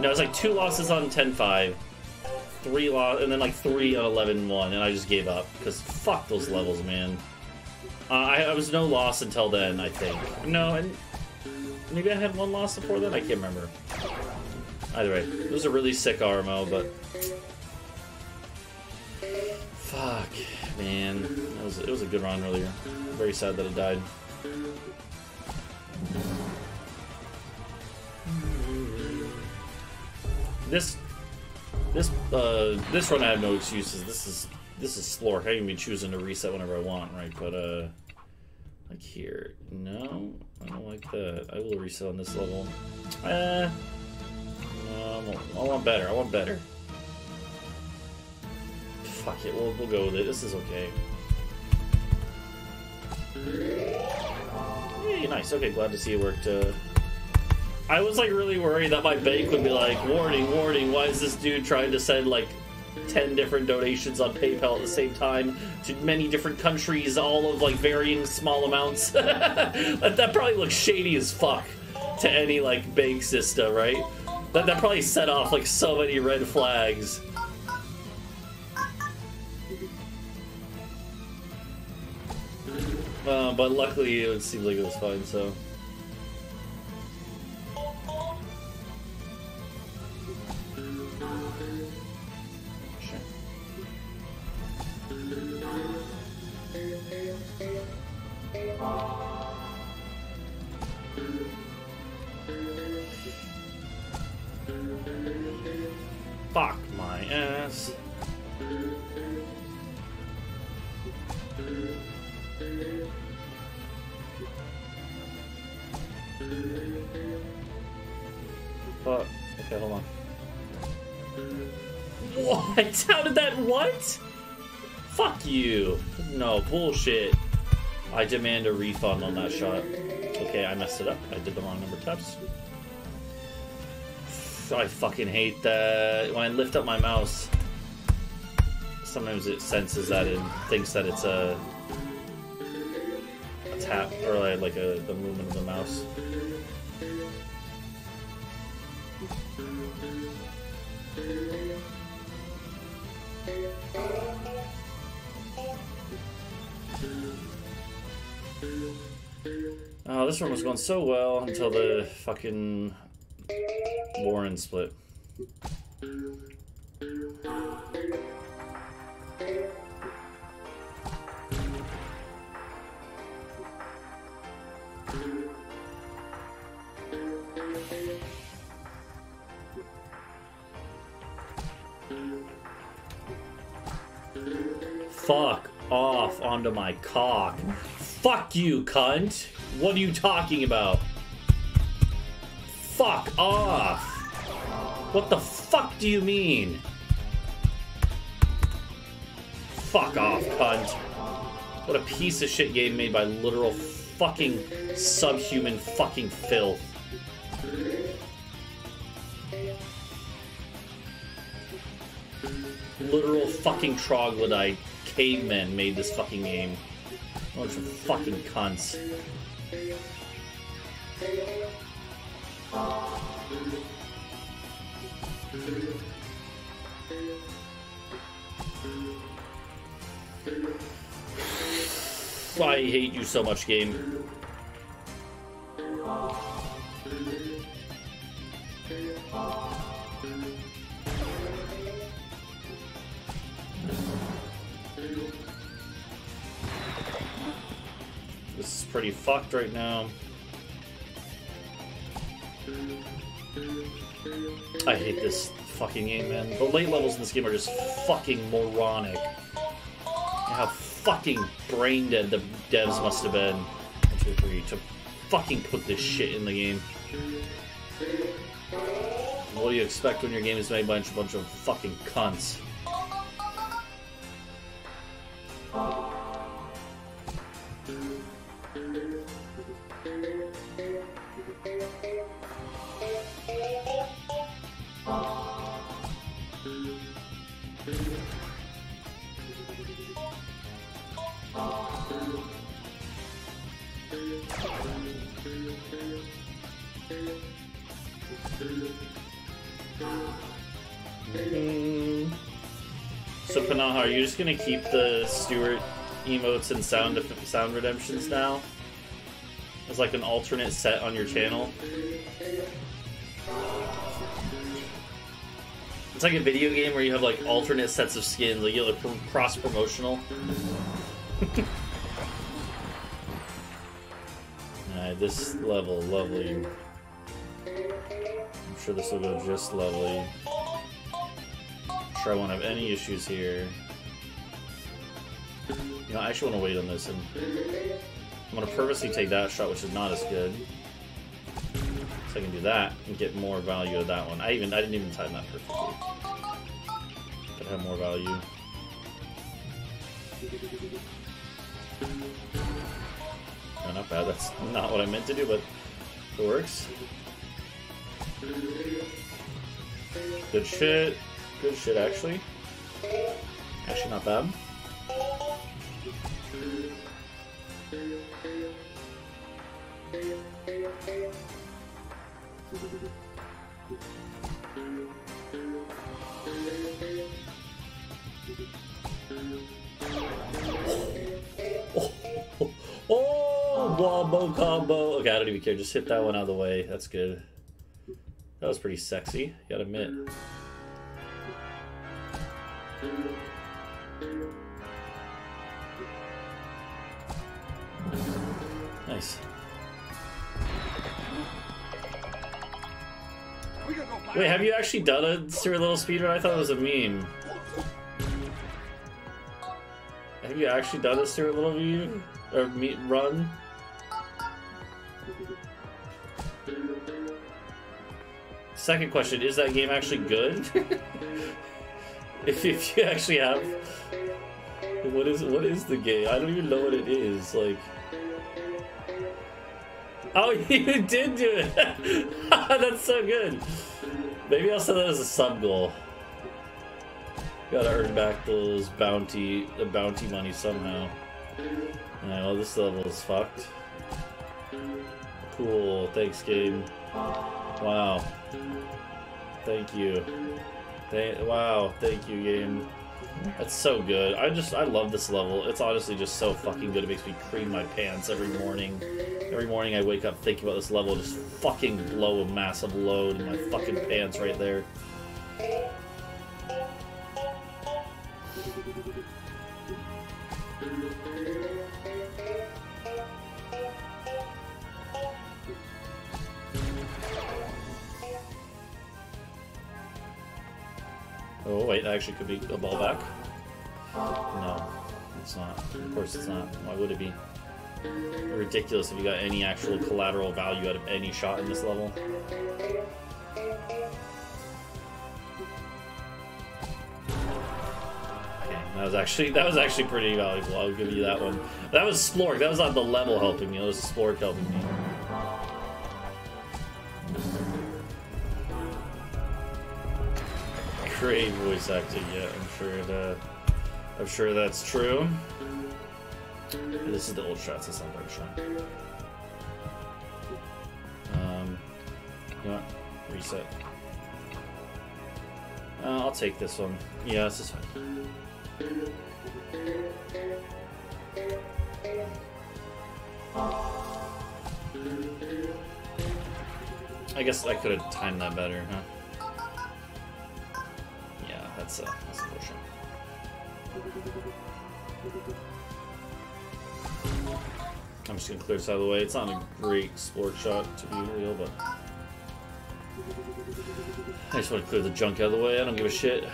No, it was like two losses on 10-5, three lo- and then like three on 11-1, and I just gave up because fuck those levels, man. Uh, I, I was no loss until then, I think. No, and maybe I had one loss before then. I can't remember. Either way, it was a really sick RMO, but fuck, man, it was it was a good run earlier. Very sad that it died. This this uh this run I have no excuses. This is this is slower. I can be choosing to reset whenever I want, right? But uh like here. No, I don't like that. I will reset on this level. Uh no, I want, I want better. I want better. Fuck it, we'll, we'll go with it. This is okay. Hey, nice. Okay, glad to see it worked. Uh, I was like really worried that my bank would be like, warning, warning, why is this dude trying to send like 10 different donations on PayPal at the same time to many different countries, all of like varying small amounts? that, that probably looks shady as fuck to any like bank system, right? That, that probably set off like so many red flags. Uh, but luckily it seemed like it was fine, so. Fuck my ass. Fuck. Okay, hold on. What? How did that? What? Fuck you. No, bullshit. I demand a refund on that shot. Okay, I messed it up. I did the wrong number of taps. I fucking hate that. When I lift up my mouse, sometimes it senses that and thinks that it's a, a tap or like, like a the movement of the mouse. Oh, this one was going so well until the fucking Warren split. Fuck off onto my cock. Fuck you, cunt. What are you talking about? Fuck off. What the fuck do you mean? Fuck off, cunt. What a piece of shit game made by literal fucking subhuman fucking filth. Literal fucking troglodyte cavemen made this fucking game. Bunch of fucking cunts. I hate you so much, game. Pretty fucked right now. I hate this fucking game, man. The late levels in this game are just fucking moronic. How fucking brain dead the devs must have been. To fucking put this shit in the game. What do you expect when your game is made by a bunch of fucking cunts? So Panaha, are you just gonna keep the Stuart emotes and sound sound redemptions now? As like an alternate set on your channel? It's like a video game where you have like alternate sets of skins, like you like, cross promotional. Alright, this level, lovely. I'm sure this will go just lovely. Sure I won't have any issues here. You know, I actually want to wait on this, and I'm going to purposely take that shot, which is not as good. So I can do that and get more value of that one. I even I didn't even time that perfectly. Could have more value. Oh, not bad. That's not what I meant to do, but it works. Good shit. Good shit, actually. Actually, not bad. Oh, oh, oh, oh, wombo combo. Okay, I don't even care. Just hit that one out of the way. That's good. That was pretty sexy, gotta admit. Nice. Wait, have you actually done a Stuart Little speedrun? I thought it was a meme. Have you actually done a Stuart Little view? Or meet run? Second question, is that game actually good? if, if you actually have what is what is the game? I don't even know what it is. Like Oh you did do it! That's so good. Maybe I'll set that as a sub goal. Gotta earn back those bounty the bounty money somehow. Alright, well this level is fucked. Cool, thanks game. Wow. Thank you. Wow, thank you, game. That's so good. I just, I love this level. It's honestly just so fucking good. It makes me cream my pants every morning. Every morning I wake up thinking about this level, just fucking blow a massive load in my fucking pants right there. Wait, that actually could be a ball back. No. It's not. Of course it's not. Why would it be? Ridiculous if you got any actual collateral value out of any shot in this level. Okay, that was actually that was actually pretty valuable. I'll give you that one. That was Splork. That was on the level helping me. That was Splork helping me. Great voice acting. Yeah, I'm sure. Uh, I'm sure that's true. This is the old shots. It's not shot. Um, you know what? Reset. Uh, I'll take this one. Yeah, this is fine. I guess I could have timed that better, huh? Yeah, that's uh, that's unfortunate. I'm just gonna clear this out of the way. It's not a great sport shot to be real, but I just want to clear the junk out of the way. I don't give a shit.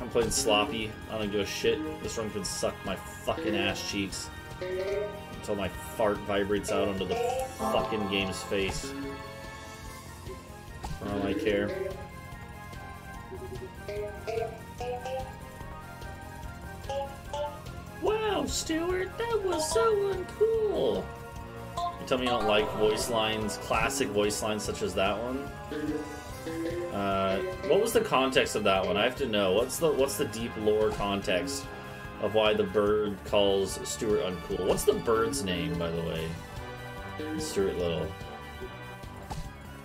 I'm playing sloppy. I don't give a shit. This run can suck my fucking ass cheeks until my fart vibrates out onto the fucking game's face. For all I care. Wow, Stuart, that was so uncool. You tell me you don't like voice lines, classic voice lines such as that one? Uh, what was the context of that one? I have to know. What's the what's the deep lore context of why the bird calls Stuart uncool? What's the bird's name, by the way? Stuart Little.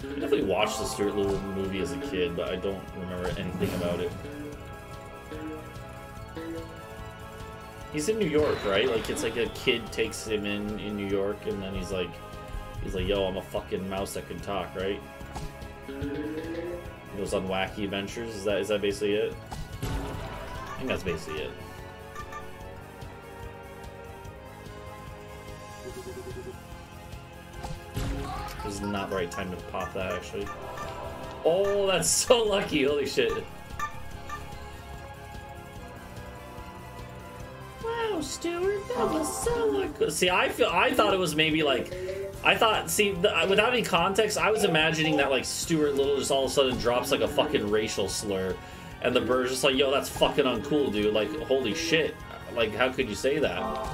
I definitely watched the Stuart Little movie as a kid, but I don't remember anything about it. He's in New York, right? Like it's like a kid takes him in in New York, and then he's like, he's like, "Yo, I'm a fucking mouse that can talk," right? He goes on wacky adventures. Is that is that basically it? I think that's basically it. Is not the right time to pop that, actually. Oh, that's so lucky! Holy shit! Wow, Stuart, that was so lucky. See, I feel I thought it was maybe like I thought, see, the, uh, without any context, I was imagining that like Stuart Little just all of a sudden drops like a fucking racial slur, and the bird's just like, "Yo, that's fucking uncool, dude! Like, holy shit! Like, how could you say that?"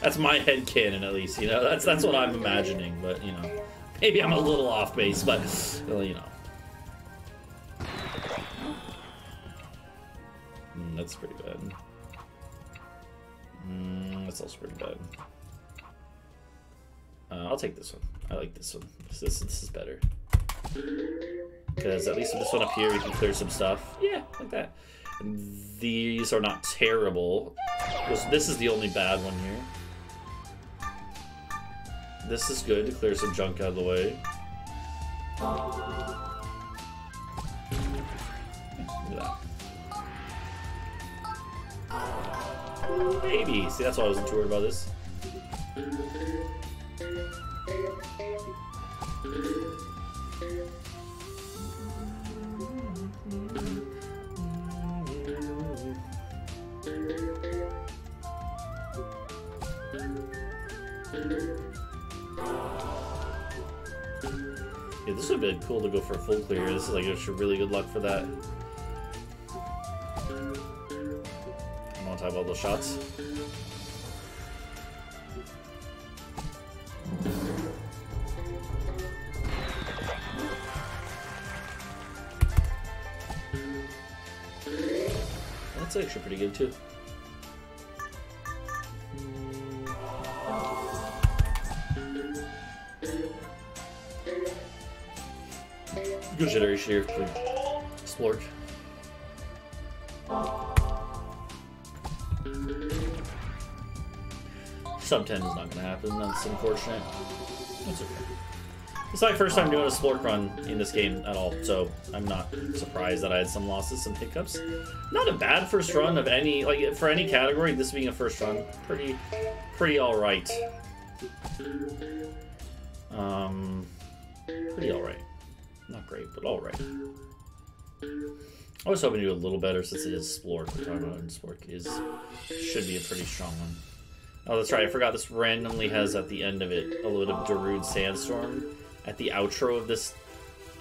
That's my head canon, at least. You know, that's that's what I'm imagining. But you know, maybe I'm a little off base, but well, you know. Mm, that's pretty bad. Mm, that's also pretty bad. Uh, I'll take this one. I like this one. This, this, this is better. Because at least with this one up here, we can clear some stuff. Yeah, like that. These are not terrible. This is the only bad one here. This is good to clear some junk out of the way. Maybe. See, that's why I wasn't too worried about this. This would have been cool to go for a full clear. This is like extra really good luck for that. I want to talk about those shots. That's actually pretty good too. Here Splork. Sub 10 is not to happen. That's unfortunate. That's okay. It's my first time doing a Splork run in this game at all, so I'm not surprised that I had some losses, some hiccups. Not a bad first run of any, like, for any category, this being a first run. Pretty, pretty alright. Um, pretty alright. Great, but alright. I was hoping to do a little better since it is Splork. We're talking about, Splork is should be a pretty strong one. Oh, that's right. I forgot this randomly has at the end of it a little bit of Darude Sandstorm at the outro of this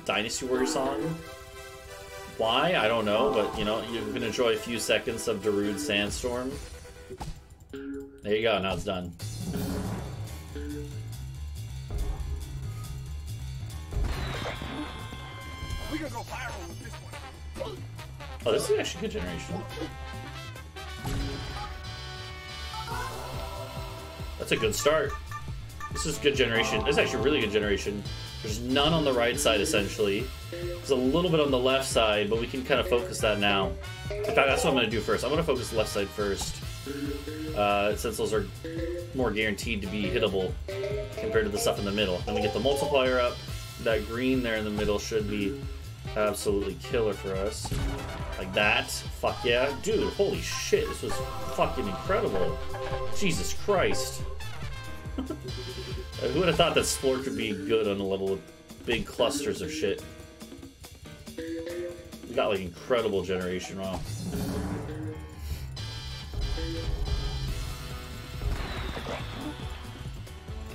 Dynasty Warrior song. Why? I don't know, but you know, you can enjoy a few seconds of Darude Sandstorm. There you go, now it's done. Gonna go viral with this one. Oh, this is actually good generation. That's a good start. This is good generation. This is actually really good generation. There's none on the right side, essentially. There's a little bit on the left side, but we can kind of focus that now. In fact, that's what I'm going to do first. I'm going to focus the left side first. Uh, since those are more guaranteed to be hittable compared to the stuff in the middle. Then we get the multiplier up. That green there in the middle should be absolutely killer for us. Like that. Fuck yeah. Dude, holy shit, this was fucking incredible. Jesus Christ. Uh, who would have thought that Splork could be good on a level of big clusters of shit? We got like incredible generation, wow.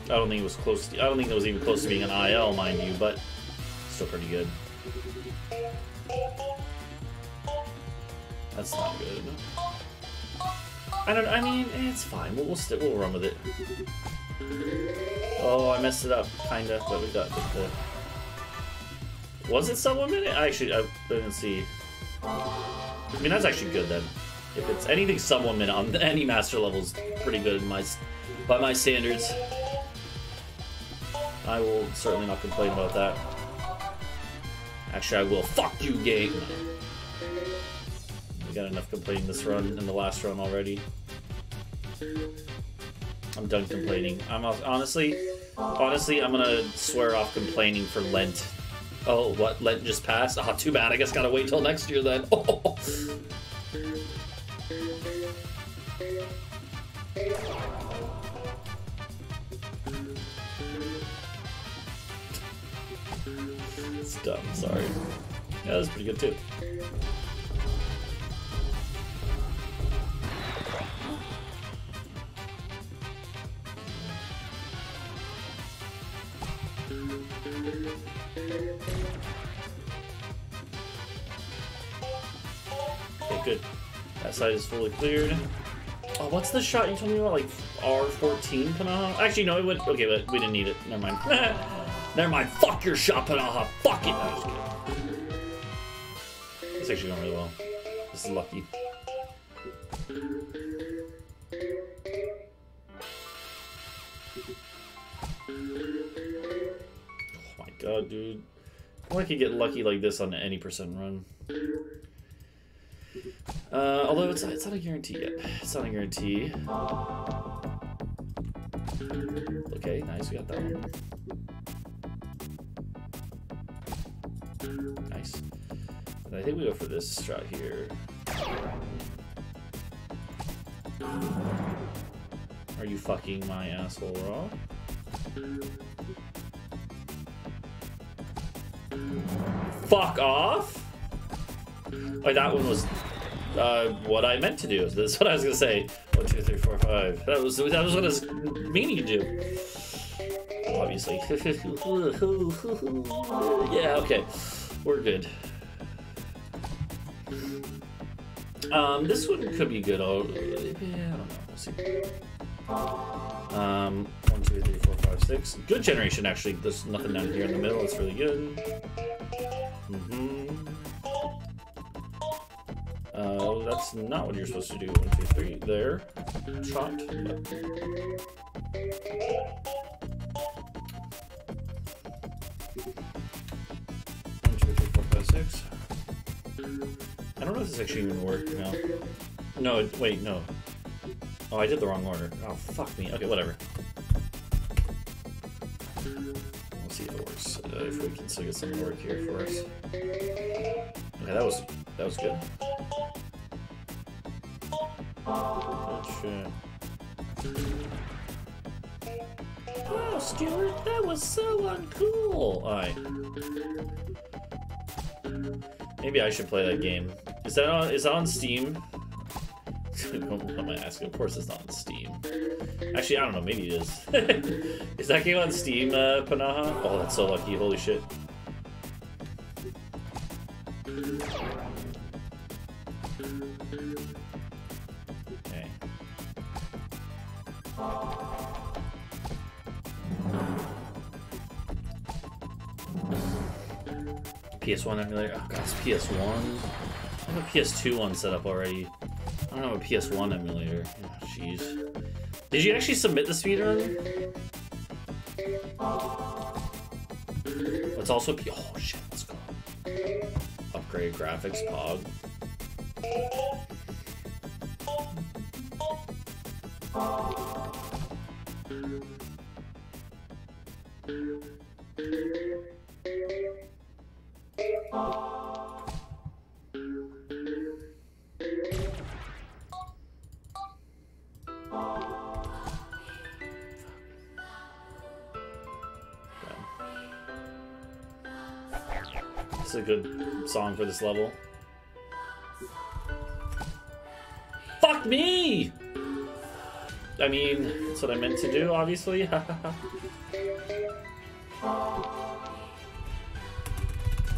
I don't think it was close to, I don't think it was even close to being an IL, mind you, but still pretty good. That's not good. I don't. I mean, it's fine. We'll we'll, we'll run with it. Oh, I messed it up, kinda, but we got the. Was it someone minute? I actually I didn't see. I mean, that's actually good then. If it's anything sub one minute um, on any master level is pretty good in my by my standards. I will certainly not complain about that. Actually, I will. Fuck you, game. We got enough complaining this run and the last run already. I'm done complaining. I'm honestly, honestly, I'm gonna swear off complaining for Lent. Oh, what? Lent just passed? Oh, too bad. I guess gotta wait till next year then. Oh. Dumb, sorry. Yeah, that's pretty good too. Okay, good. That side is fully cleared. Oh, what's the shot you told me about? Like R14 Panaha? Actually, no, it would. Okay, but we didn't need it. Never mind. Never mind. Fuck your shot, Panaha. Fuck it. No, just. It's actually going really well. This is lucky. Oh my god, dude. I could get lucky like this on any percent run. Uh, although it's, it's not a guarantee yet. It's not a guarantee. Okay, nice. We got that one. Nice. And I think we go for this shot here. Are you fucking my asshole raw? Fuck off! Like that one was uh, what I meant to do. That's what I was gonna say. One, two, three, four, five. That was that was what I was meaning to do. Obviously. yeah. Okay. We're good. Um, this one could be good. Oh, yeah, I don't know. We'll see. Um, one, two, three, four, five, six. Good generation, actually. There's nothing down here in the middle. It's really good. Mm-hmm. Uh, that's not what you're supposed to do. One, two, three. There. Shot. One, If this actually even worked. No. No, wait, no. Oh, I did the wrong order. Oh, fuck me. Okay, whatever. We'll see if it works. Uh, if we can still get some work here for us. Okay, that was that was good. Wow, Stuart, that was so uncool. Alright. Maybe I should play that game. Is that on? Is that on Steam? what am I asking? Of course, it's not on Steam. Actually, I don't know. Maybe it is. is that game on Steam, uh, Panaha? Oh, that's so lucky. Holy shit. Okay. PS1 emulator. Oh it's PS1. I have a PS2 one set up already. I don't have a PS1 emulator. Oh, Jeez. Did you actually submit the speedrun? It's also P- oh shit, let's go. Upgrade graphics, Pog. Song for this level. Fuck me! I mean, that's what I meant to do, obviously.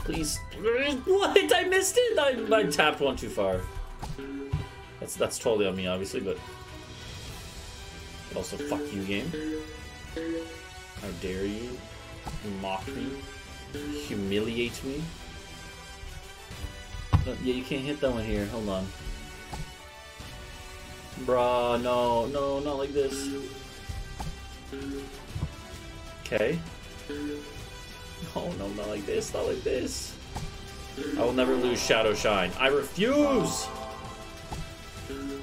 Please. What? I missed it! I, I tapped one too far. That's that's totally on me, obviously, but also fuck you, game. How dare you mock me, humiliate me? Yeah, you can't hit that one here. Hold on. Bruh, no, no, not like this. Okay. No, no, not like this, not like this. I will never lose Shadow Shine. I refuse!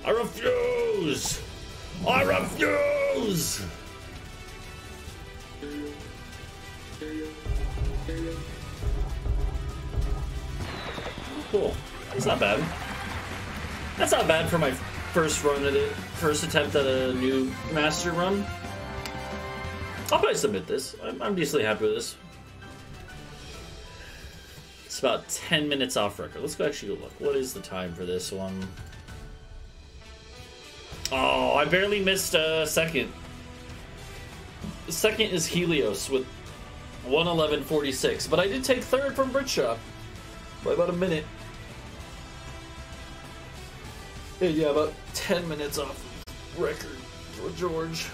I refuse! I refuse! Cool. That's not bad. That's not bad for my first run at it. First attempt at a new master run. I'll probably submit this. I'm, I'm decently happy with this. It's about 10 minutes off record. Let's go actually look. What is the time for this one? Oh, I barely missed a second. The second is Helios with 111.46, but I did take third from Britshop by about a minute. Yeah, about 10 minutes off record for George.